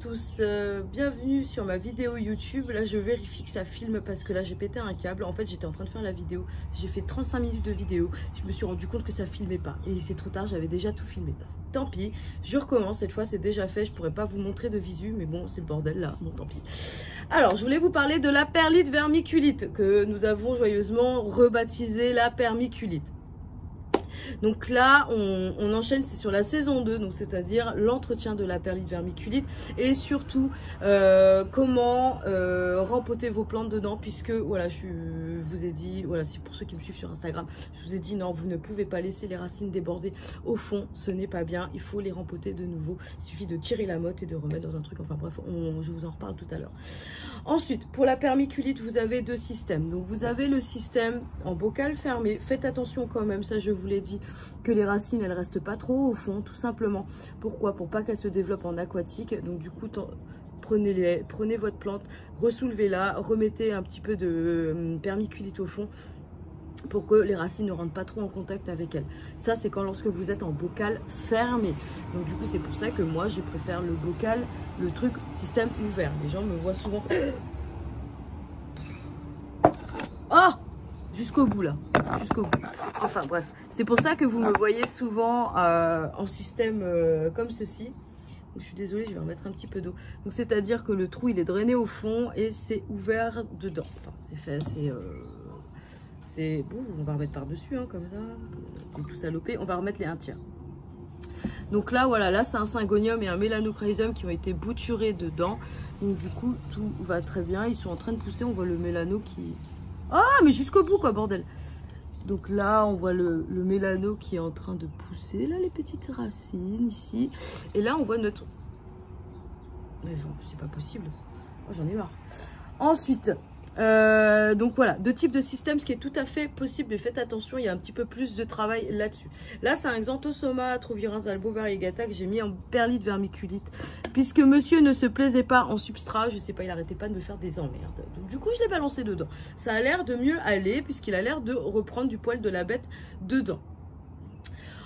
tous, euh, bienvenue sur ma vidéo YouTube. Là je vérifie que ça filme parce que là j'ai pété un câble. En fait j'étais en train de faire la vidéo, j'ai fait 35 minutes de vidéo. Je me suis rendu compte que ça filmait pas et c'est trop tard, j'avais déjà tout filmé. Tant pis, je recommence, cette fois c'est déjà fait, je pourrais pas vous montrer de visu mais bon c'est le bordel là, bon tant pis. Alors je voulais vous parler de la perlite vermiculite que nous avons joyeusement rebaptisée la permiculite. Donc là, on, enchaîne, c'est sur la saison 2, donc c'est-à-dire l'entretien de la perlite vermiculite et surtout euh, comment euh, rempoter vos plantes dedans puisque voilà, je, vous ai dit, voilà, c'est pour ceux qui me suivent sur Instagram, je vous ai dit non, vous ne pouvez pas laisser les racines déborder. Au fond, ce n'est pas bien, il faut les rempoter de nouveau, il suffit de tirer la motte et de remettre dans un truc, enfin bref, je vous en reparle tout à l'heure. Ensuite, pour la permiculite, vous avez deux systèmes, donc vous avez le système en bocal fermé, faites attention quand même, ça je vous l'ai dit, que les racines, elles restent pas trop au fond, tout simplement. Pourquoi? Pour pas qu'elles se développent en aquatique. Donc du coup, prenez, les, prenez votre plante, ressoulevez-la, remettez un petit peu de euh, permiculite au fond pour que les racines ne rentrent pas trop en contact avec elle. Ça, c'est quand lorsque vous êtes en bocal fermé. Donc du coup, c'est pour ça que moi, je préfère le bocal, le truc système ouvert. Les gens me voient souvent... Oh Jusqu'au bout, là. Jusqu'au bout. Enfin, bref. C'est pour ça que vous me voyez souvent euh, en système euh, comme ceci. je suis désolée, je vais remettre un petit peu d'eau. Donc, c'est-à-dire que le trou, il est drainé au fond et c'est ouvert dedans. Enfin, c'est fait, c'est... Euh, c'est bon, on va remettre par-dessus, hein, comme ça. tout salopé. On va remettre les un tiers. Donc là, voilà, là, c'est un syngonium et un mélanochrysum qui ont été bouturés dedans. Donc du coup, tout va très bien. Ils sont en train de pousser. On voit le mélano qui... Ah, mais jusqu'au bout, quoi, bordel donc là, on voit le, mélano qui est en train de pousser, là, les petites racines, ici. Et là, on voit notre... Mais c'est pas possible. J'en ai marre. Ensuite, euh, donc voilà, deux types de systèmes, ce qui est tout à fait possible, mais faites attention, il y a un petit peu plus de travail là-dessus. Là, c'est un Xanthosoma Trovirens albo variegata que j'ai mis en perlite vermiculite, puisque monsieur ne se plaisait pas en substrat, je sais pas, il arrêtait pas de me faire des emmerdes. Donc du coup, je l'ai balancé dedans. Ça a l'air de mieux aller, puisqu'il a l'air de reprendre du poil de la bête dedans.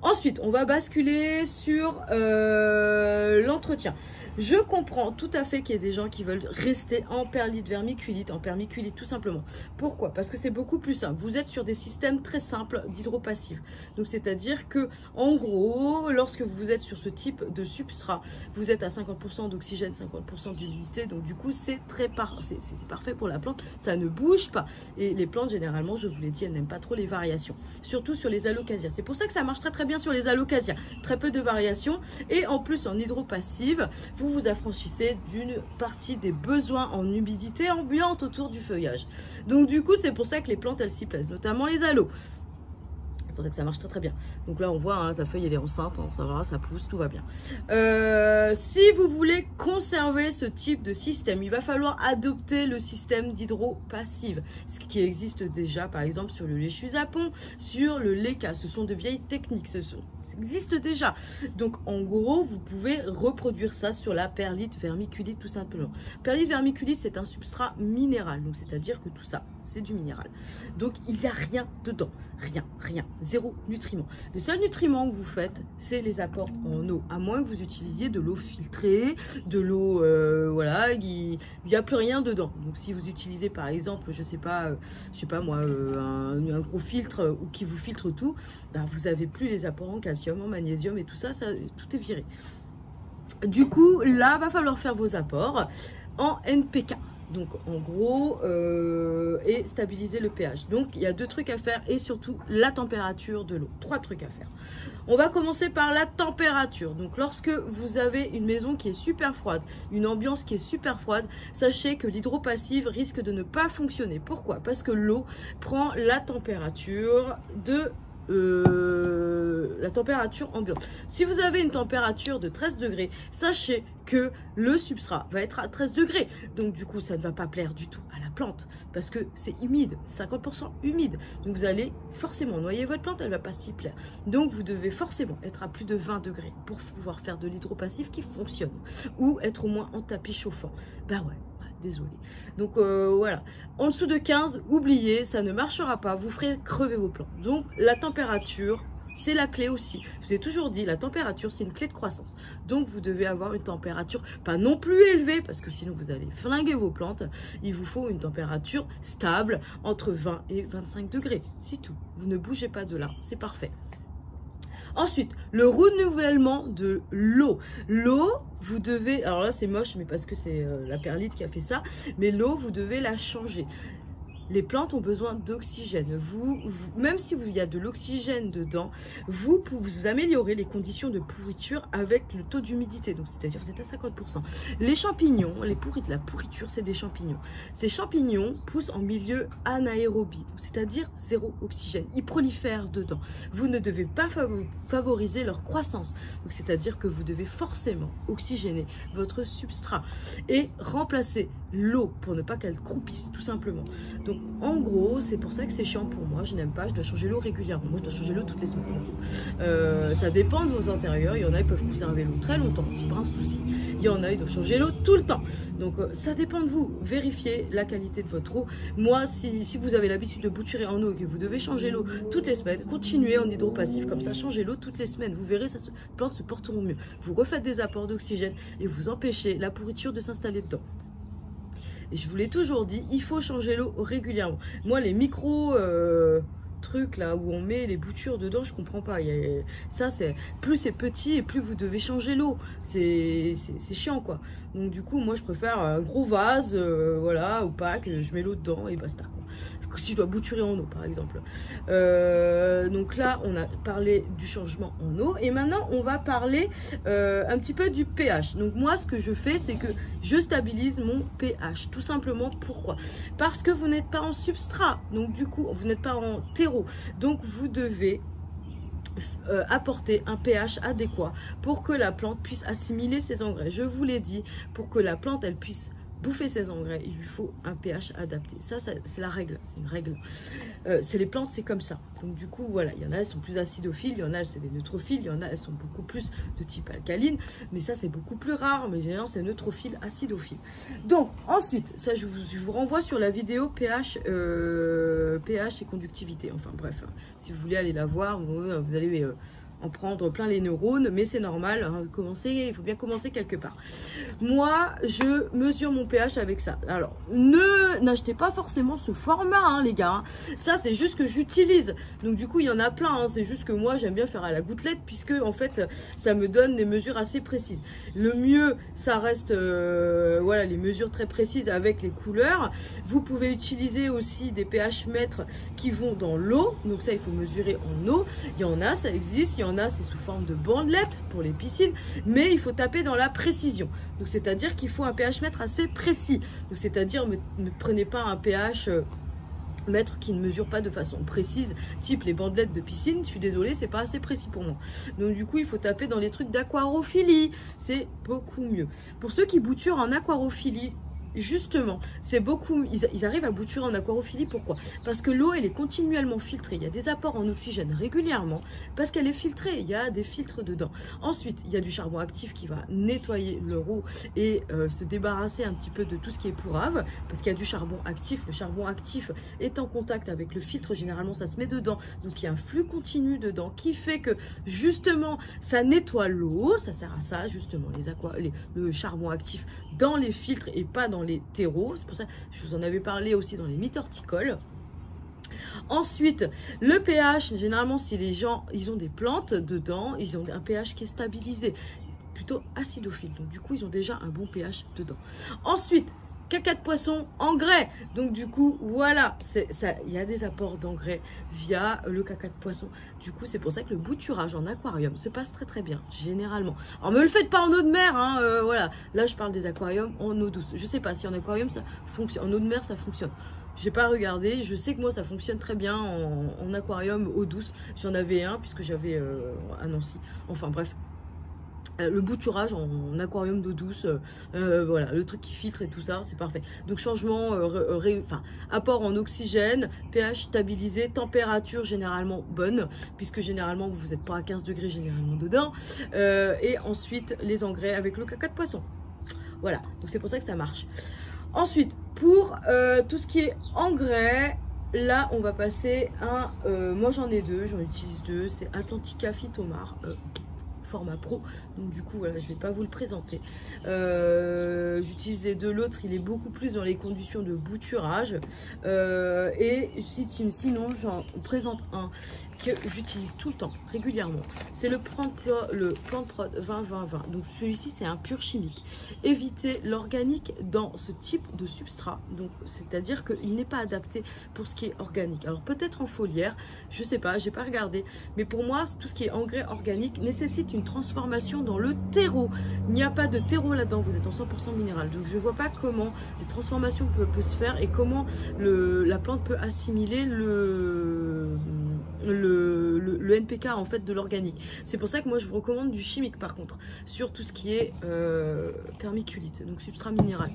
Ensuite, on va basculer sur euh, l'entretien. Je comprends tout à fait qu'il y ait des gens qui veulent rester en perlite vermiculite, en permiculite tout simplement. Pourquoi? Parce que c'est beaucoup plus simple. Vous êtes sur des systèmes très simples d'hydropassif. Donc c'est-à-dire que en gros, lorsque vous êtes sur ce type de substrat, vous êtes à 50% d'oxygène, 50% d'humidité. Donc du coup, c'est très par c'est parfait pour la plante. Ça ne bouge pas. Et les plantes, généralement, je vous l'ai dit, elles n'aiment pas trop les variations. Surtout sur les alocasias. C'est pour ça que ça marche très très bien sur les alocasias. Très peu de variations. Et en plus, en hydropassive, vous vous affranchissez d'une partie des besoins en humidité ambiante autour du feuillage. Donc du coup, c'est pour ça que les plantes, elles s'y plaisent, notamment les aloes. Pour ça que ça marche très très bien. Donc là, on voit, hein, sa feuille, elle est enceinte, hein, ça va, ça pousse, tout va bien. Euh, si vous voulez conserver ce type de système, il va falloir adopter le système d'hydropassive, ce qui existe déjà, par exemple, sur le lait sur le LECA. Ce sont de vieilles techniques, ce existe déjà. Donc en gros, vous pouvez reproduire ça sur la perlite vermiculite tout simplement. Perlite vermiculite, c'est un substrat minéral. Donc c'est-à-dire que tout ça, c'est du minéral. Donc il n'y a rien dedans. Rien, rien. Zéro nutriment. Les seuls nutriments que vous faites, c'est les apports en eau. À moins que vous utilisiez de l'eau filtrée, de l'eau, euh, voilà, il n'y a plus rien dedans. Donc si vous utilisez par exemple, je sais pas, euh, je sais pas moi, euh, un, gros filtre ou qui vous filtre tout, ben, vous avez plus les apports en calcium en magnésium et tout ça, ça, tout est viré. Du coup, là, va falloir faire vos apports en NPK. Donc en gros, euh, et stabiliser le pH. Donc il y a deux trucs à faire et surtout la température de l'eau. Trois trucs à faire. On va commencer par la température. Donc lorsque vous avez une maison qui est super froide, une ambiance qui est super froide, sachez que l'hydropassive risque de ne pas fonctionner. Pourquoi? Parce que l'eau prend la température de euh, la température ambiante. Si vous avez une température de 13 degrés, sachez que le substrat va être à 13 degrés. Donc du coup, ça ne va pas plaire du tout à la plante parce que c'est humide, 50% humide. Donc vous allez forcément noyer votre plante, elle va pas s'y plaire. Donc vous devez forcément être à plus de 20 degrés pour pouvoir faire de l'hydropassif qui fonctionne ou être au moins en tapis chauffant. Ben ouais, désolé. Donc euh, voilà, en dessous de 15, oubliez, ça ne marchera pas, vous ferez crever vos plants. Donc la température C'est la clé aussi. Je vous ai toujours dit, la température, c'est une clé de croissance. Donc, vous devez avoir une température pas non plus élevée, parce que sinon, vous allez flinguer vos plantes. Il vous faut une température stable, entre 20 et 25 degrés. C'est tout. Vous ne bougez pas de là. C'est parfait. Ensuite, le renouvellement de l'eau. L'eau, vous devez, alors là c'est moche, mais parce que c'est euh, la perlite qui a fait ça, mais l'eau, vous devez la changer les plantes ont besoin d'oxygène. Vous, même si il y a de l'oxygène dedans, vous pouvez améliorer les conditions de pourriture avec le taux d'humidité. Donc, c'est-à-dire vous êtes à 50%. Les champignons, les pourrites, la pourriture, c'est des champignons. Ces champignons poussent en milieu anaérobie, c'est-à-dire zéro oxygène. Ils prolifèrent dedans. Vous ne devez pas favoriser leur croissance. Donc, c'est-à-dire que vous devez forcément oxygéner votre substrat et remplacer l'eau pour ne pas qu'elle croupisse, tout simplement. Donc, en gros, c'est pour ça que c'est chiant pour moi. Je n'aime pas, je dois changer l'eau régulièrement. Moi, je dois changer l'eau toutes les semaines. Euh, ça dépend de vos intérieurs. Il y en a, ils peuvent conserver l'eau très longtemps. C'est pas un souci. Il y en a, ils doivent changer l'eau tout le temps. Donc, euh, ça dépend de vous. Vérifiez la qualité de votre eau. Moi, si, vous avez l'habitude de bouturer en eau et que vous devez changer l'eau toutes les semaines, continuez en hydropassif. Comme ça, changez l'eau toutes les semaines. Vous verrez, ça, les plantes se porteront mieux. Vous refaites des apports d'oxygène et vous empêchez la pourriture de s'installer dedans. Je vous l'ai toujours dit, il faut changer l'eau régulièrement. Moi, les micros... Euh, trucs là où on met les boutures dedans, je comprends pas. ça, c'est plus c'est petit et plus vous devez changer l'eau. C'est chiant quoi. Donc du coup, moi je préfère un gros vase, euh, voilà, opaque, je mets l'eau dedans et basta si je dois bouturer en eau par exemple. Euh, donc là, on a parlé du changement en eau et maintenant on va parler euh, un petit peu du pH. Donc moi, ce que je fais, c'est que je stabilise mon pH. Tout simplement, pourquoi? Parce que vous n'êtes pas en substrat, donc du coup, vous n'êtes pas en terreau. Donc vous devez euh, apporter un pH adéquat pour que la plante puisse assimiler ses engrais. Je vous l'ai dit, pour que la plante elle puisse bouffer ses engrais, il lui faut un pH adapté. Ça, c'est la règle, c'est une règle. Euh, c'est les plantes, c'est comme ça. Donc du coup, voilà, il y en a, elles sont plus acidophiles, il y en a, c'est des neutrophiles, il y en a, elles sont beaucoup plus de type alcaline, mais ça, c'est beaucoup plus rare, mais généralement, c'est neutrophile, acidophile. Donc, ensuite, ça, je vous, renvoie sur la vidéo pH, euh, pH et conductivité. Enfin, bref, hein. si vous voulez aller la voir, vous, allez... Euh, en prendre plein les neurones, mais c'est normal, hein, commencer, il faut bien commencer quelque part. Moi, je mesure mon pH avec ça. Alors, ne n'achetez pas forcément ce format, hein, les gars. Hein. Ça, c'est juste que j'utilise. Donc, du coup, il y en a plein. C'est juste que moi, j'aime bien faire à la gouttelette, puisque, en fait, ça me donne des mesures assez précises. Le mieux, ça reste, euh, voilà, les mesures très précises avec les couleurs. Vous pouvez utiliser aussi des pH mètres qui vont dans l'eau. Donc, ça, il faut mesurer en eau. Il y en a, ça existe. Il y en a, c'est sous forme de bandelettes pour les piscines, mais il faut taper dans la précision. Donc, c'est-à-dire qu'il faut un pH mètre assez précis. Donc, c'est-à-dire, ne, prenez pas un pH euh, mètre qui ne mesure pas de façon précise, type les bandelettes de piscine, je suis désolée, c'est pas assez précis pour moi. Donc du coup, il faut taper dans les trucs d'aquarophilie, c'est beaucoup mieux. Pour ceux qui bouturent en aquarophilie, justement, c'est beaucoup, ils, arrivent à bouturer en aquarophilie. Pourquoi? Parce que l'eau, elle est continuellement filtrée. Il y a des apports en oxygène régulièrement parce qu'elle est filtrée. Il y a des filtres dedans. Ensuite, il y a du charbon actif qui va nettoyer l'eau et euh, se débarrasser un petit peu de tout ce qui est pourrave parce qu'il y a du charbon actif. Le charbon actif est en contact avec le filtre. Généralement, ça se met dedans. Donc, il y a un flux continu dedans qui fait que justement, ça nettoie l'eau. Ça sert à ça, justement, les aqua, le charbon actif dans les filtres et pas dans les terreaux. C'est pour ça que je vous en avais parlé aussi dans les mythes horticoles. Ensuite, le pH, généralement, si les gens, ils ont des plantes dedans, ils ont un pH qui est stabilisé, plutôt acidophile. Donc, du coup, ils ont déjà un bon pH dedans. Ensuite, caca de poisson, engrais. Donc du coup, voilà, il y a des apports d'engrais via le caca de poisson. Du coup, c'est pour ça que le bouturage en aquarium se passe très très bien, généralement. Alors, me le faites pas en eau de mer, hein, euh, voilà. Là, je parle des aquariums en eau douce. Je sais pas si en aquarium, ça fonctionne. En eau de mer, ça fonctionne. J'ai pas regardé. Je sais que moi, ça fonctionne très bien en, aquarium eau douce. J'en avais un puisque j'avais euh, à Nancy. Enfin bref, le bouturage en, aquarium d'eau douce, euh, euh, voilà, le truc qui filtre et tout ça, c'est parfait. Donc changement, enfin apport en oxygène, pH stabilisé, température généralement bonne, puisque généralement vous n'êtes pas à 15 degrés généralement dedans, et ensuite les engrais avec le caca de poisson. Voilà, donc c'est pour ça que ça marche. Ensuite, pour tout ce qui est engrais, là, on va passer un... Euh, moi, j'en ai deux, j'en utilise deux. C'est Atlantica Phytomar. Format pro. Donc du coup, voilà, je vais pas vous le présenter. Euh, J'utilise les deux. L'autre, il est beaucoup plus dans les conditions de bouturage. Euh, et sinon, j'en présente un que j'utilise tout le temps, régulièrement. C'est le Plant, le Plant Prod 20-20-20. Donc celui-ci, c'est un pur chimique. Évitez l'organique dans ce type de substrat. Donc c'est-à-dire qu'il n'est pas adapté pour ce qui est organique. Alors peut-être en foliaire, je sais pas, j'ai pas regardé. Mais pour moi, tout ce qui est engrais organique nécessite une transformation dans le terreau. Il n'y a pas de terreau là-dedans, vous êtes en 100% minéral. Donc je vois pas comment les transformations peuvent, se faire et comment le, la plante peut assimiler le le, NPK en fait de l'organique. C'est pour ça que moi je vous recommande du chimique par contre, sur tout ce qui est euh, permiculite, donc substrat minéral.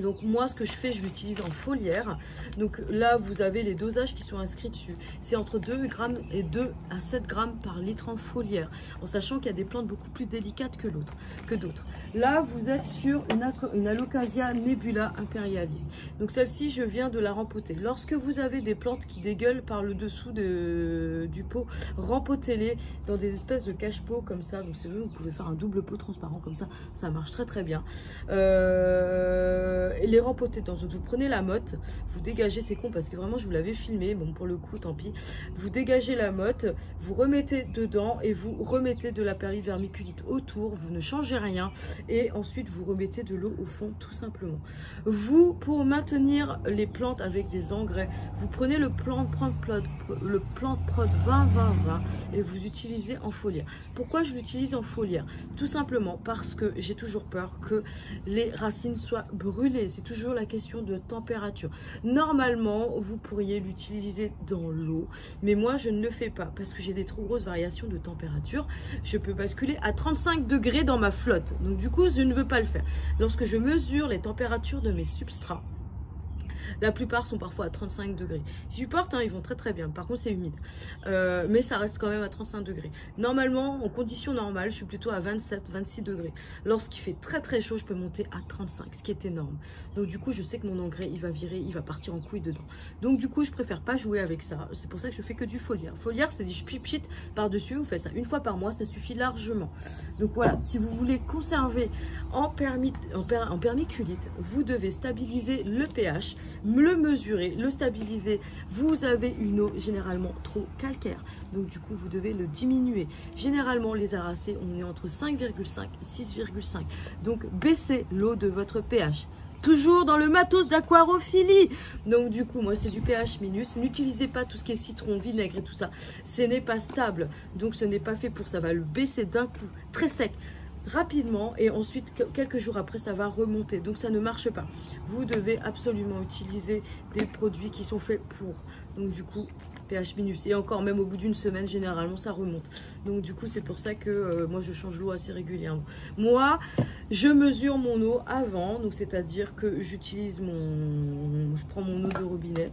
Donc moi ce que je fais, je l'utilise en foliaire. Donc là vous avez les dosages qui sont inscrits dessus. C'est entre 2 grammes et 2 à 7 grammes par litre en foliaire. En sachant qu'il y a des plantes beaucoup plus délicates que l'autre, que d'autres. Là vous êtes sur une, une Alocasia nebula imperialis. Donc celle-ci je viens de la rempoter. Lorsque vous avez des plantes qui dégueulent par le dessous de, du pot, rempotez-les dans des espèces de cache-pot comme ça. Donc c'est vous pouvez faire un double pot transparent comme ça. Ça marche très très bien. Euh euh, les rempoter dans vous prenez la motte, vous dégagez, c'est con parce que vraiment je vous l'avais filmé, bon pour le coup tant pis, vous dégagez la motte, vous remettez dedans et vous remettez de la perlivermiculite autour, vous ne changez rien et ensuite vous remettez de l'eau au fond tout simplement. Vous, pour maintenir les plantes avec des engrais, vous prenez le plant prod, le plant prod 20 20 20 et vous utilisez en foliaire. Pourquoi je l'utilise en foliaire? Tout simplement parce que j'ai toujours peur que les racines soient brûlées c'est toujours la question de température. Normalement, vous pourriez l'utiliser dans l'eau, mais moi je ne le fais pas parce que j'ai des trop grosses variations de température. Je peux basculer à 35 degrés dans ma flotte, donc du coup je ne veux pas le faire. Lorsque je mesure les températures de mes substrats, la plupart sont parfois à 35 degrés. Ils supportent, hein, ils vont très très bien. Par contre, c'est humide. Euh, mais ça reste quand même à 35 degrés. Normalement, en conditions normales, je suis plutôt à 27, 26 degrés. Lorsqu'il fait très très chaud, je peux monter à 35, ce qui est énorme. Donc du coup, je sais que mon engrais, il va virer, il va partir en couille dedans. Donc du coup, je préfère pas jouer avec ça. C'est pour ça que je fais que du foliaire. Foliaire, c'est du pipchit par-dessus. Vous faites ça une fois par mois, ça suffit largement. Donc voilà, si vous voulez conserver en, permis, en, en permiculite, vous devez stabiliser le pH, le mesurer, le stabiliser. Vous avez une eau généralement trop calcaire. Donc du coup, vous devez le diminuer. Généralement, les aracées, on est entre 5,5 et 6,5. Donc baissez l'eau de votre pH toujours dans le matos d'aquarophilie. Donc du coup, moi c'est du pH minus. N'utilisez pas tout ce qui est citron, vinaigre et tout ça. Ce n'est pas stable. Donc ce n'est pas fait pour ça. va le baisser d'un coup, très sec rapidement et ensuite quelques jours après ça va remonter. Donc ça ne marche pas. Vous devez absolument utiliser des produits qui sont faits pour. Donc du coup pH minus. Et encore même au bout d'une semaine généralement ça remonte. Donc du coup c'est pour ça que euh, moi je change l'eau assez régulièrement. Moi je mesure mon eau avant. Donc c'est à dire que j'utilise mon je prends mon eau de robinet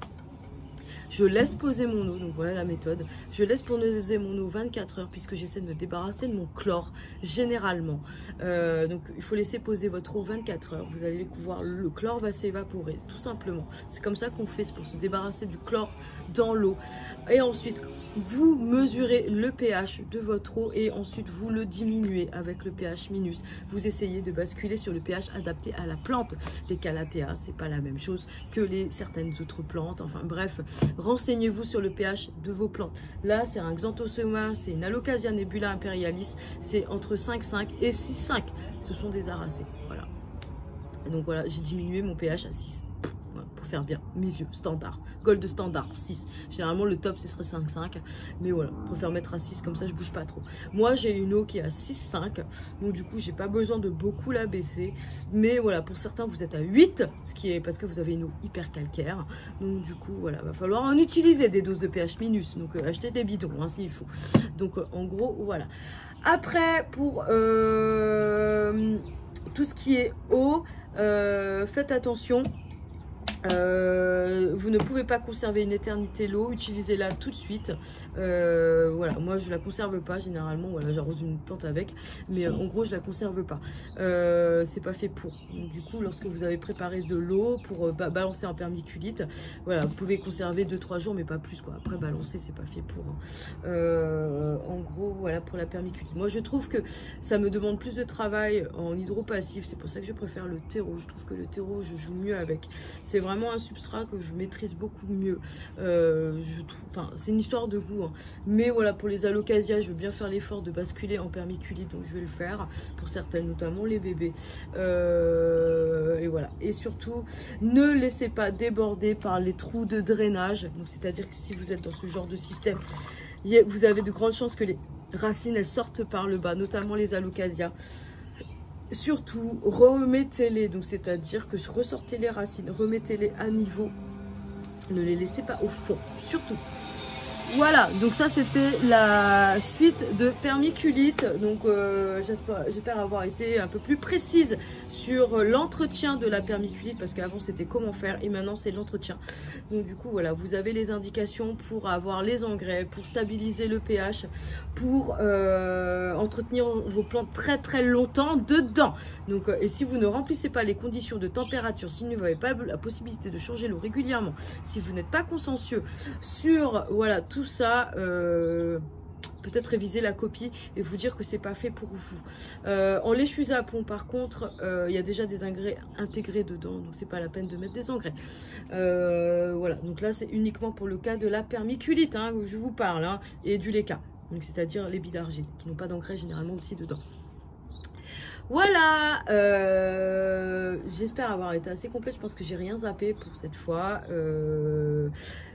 je laisse poser mon eau, donc voilà la méthode. Je laisse poser mon eau 24 heures puisque j'essaie de me débarrasser de mon chlore généralement. Euh, donc il faut laisser poser votre eau 24 heures. Vous allez voir, le chlore va s'évaporer tout simplement. C'est comme ça qu'on fait pour se débarrasser du chlore dans l'eau. Et ensuite, vous mesurez le pH de votre eau et ensuite vous le diminuez avec le pH minus. Vous essayez de basculer sur le pH adapté à la plante. Les calathea, c'est pas la même chose que les certaines autres plantes. Enfin bref, Renseignez-vous sur le pH de vos plantes. Là, c'est un Xanthosoma, c'est une Alocasia nebula imperialis. C'est entre 5,5 et 6,5. Ce sont des aracées. Voilà. donc voilà, j'ai diminué mon pH à 6 faire bien. Milieu, standard. Gold standard, 6. Généralement, le top, ce serait 5,5. Mais voilà, je préfère mettre à 6, comme ça, je bouge pas trop. Moi, j'ai une eau qui est à 6,5. Donc, du coup, j'ai pas besoin de beaucoup la baisser. Mais voilà, pour certains, vous êtes à 8. Ce qui est parce que vous avez une eau hyper calcaire. Donc, du coup, voilà, va falloir en utiliser des doses de pH minus. Donc, euh, acheter des bidons, hein, s'il faut. Donc, euh, en gros, voilà. Après, pour euh, tout ce qui est eau, faites attention Euh, vous ne pouvez pas conserver une éternité l'eau, utilisez-la tout de suite. Euh, voilà, moi je la conserve pas généralement, voilà, j'arrose une plante avec, mais euh, en gros je la conserve pas. c'est pas fait pour. du coup, lorsque vous avez préparé de l'eau pour balancer en permiculite, voilà, vous pouvez conserver 2-3 jours, mais pas plus quoi. Après balancer, c'est pas fait pour. Hein. en gros, voilà pour la permiculite. Moi je trouve que ça me demande plus de travail en hydropassif, c'est pour ça que je préfère le terreau. Je trouve que le terreau, je joue mieux avec. C'est vraiment un substrat que je maîtrise beaucoup mieux. Euh, enfin, c'est une histoire de goût. Hein. Mais voilà, pour les alocasias, je veux bien faire l'effort de basculer en permiculite, donc je vais le faire pour certaines, notamment les bébés. Euh, et voilà. Et surtout, ne laissez pas déborder par les trous de drainage. Donc, c'est-à-dire que si vous êtes dans ce genre de système, vous avez de grandes chances que les racines elles sortent par le bas, notamment les alocasias. Surtout, remettez-les, donc c'est-à-dire que ressortez les racines, remettez-les à niveau. Ne les laissez pas au fond, surtout. Voilà, donc ça c'était la suite de permiculite. Donc euh, j'espère avoir été un peu plus précise sur l'entretien de la permiculite parce qu'avant c'était comment faire et maintenant c'est l'entretien. Donc du coup voilà, vous avez les indications pour avoir les engrais, pour stabiliser le pH, pour euh, entretenir vos plantes très très longtemps dedans. Donc euh, et si vous ne remplissez pas les conditions de température, si vous n'avez pas la possibilité de changer l'eau régulièrement, si vous n'êtes pas consciencieux sur voilà tout ça, euh, peut-être réviser la copie et vous dire que c'est pas fait pour vous. Euh, en léchuise à pont, par contre, euh, il y a déjà des engrais intégrés dedans, donc c'est pas la peine de mettre des engrais. voilà, donc là c'est uniquement pour le cas de la permiculite, hein, où je vous parle, hein, et du leca, donc c'est-à-dire les billes qui n'ont pas d'engrais généralement aussi dedans. Voilà, j'espère avoir été assez complète. Je pense que j'ai rien zappé pour cette fois.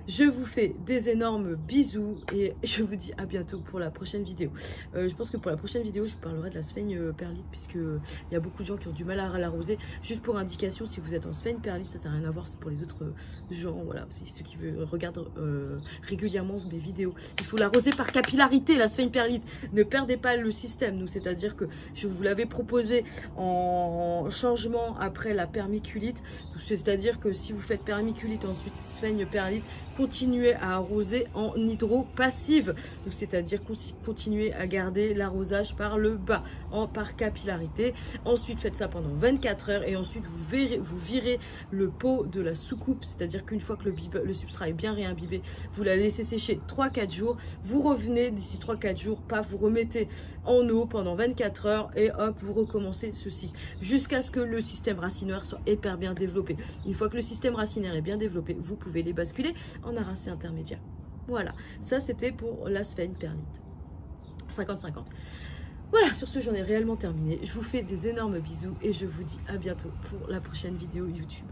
Je vous fais des énormes bisous et je vous dis à bientôt pour la prochaine vidéo. Euh, je pense que pour la prochaine vidéo, je parlerai de la sphène euh, perlite puisque il y a beaucoup de gens qui ont du mal à l'arroser. Juste pour indication, si vous êtes en sphène perlite, ça à rien à voir, c'est pour les autres euh, gens. Voilà, ceux qui regardent régulièrement mes vidéos. Il faut l'arroser par capillarité, la sphène perlite. Ne perdez pas le système, nous, c'est-à-dire que je vous l'avais proposé en changement après la permiculite. C'est-à-dire que si vous faites permiculite, ensuite sphène perlite, continuer à arroser en hydro passive. C'est-à-dire continuer à garder l'arrosage par le bas, par capillarité. Ensuite, faites ça pendant 24 heures et ensuite vous, verrez, vous virez le pot de la soucoupe. C'est-à-dire qu'une fois que le, substrat est bien réimbibé, vous la laissez sécher 3-4 jours. Vous revenez d'ici 3-4 jours, pas vous remettez en eau pendant 24 heures et hop, vous recommencez ceci jusqu'à ce que le système racinaire soit hyper bien développé. Une fois que le système racinaire est bien développé, vous pouvez les basculer en aracée intermédiaire. Voilà, ça c'était pour la sphène perlite. 50-50. Voilà, sur ce, j'en ai réellement terminé. Je vous fais des énormes bisous et je vous dis à bientôt pour la prochaine vidéo YouTube.